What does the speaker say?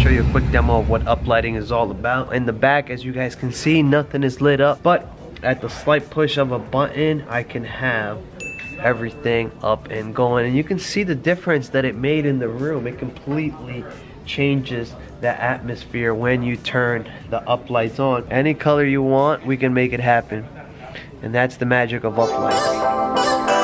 show you a quick demo of what uplighting is all about. In the back, as you guys can see, nothing is lit up, but at the slight push of a button, I can have everything up and going. And you can see the difference that it made in the room. It completely changes the atmosphere when you turn the uplights on. Any color you want, we can make it happen. And that's the magic of uplighting.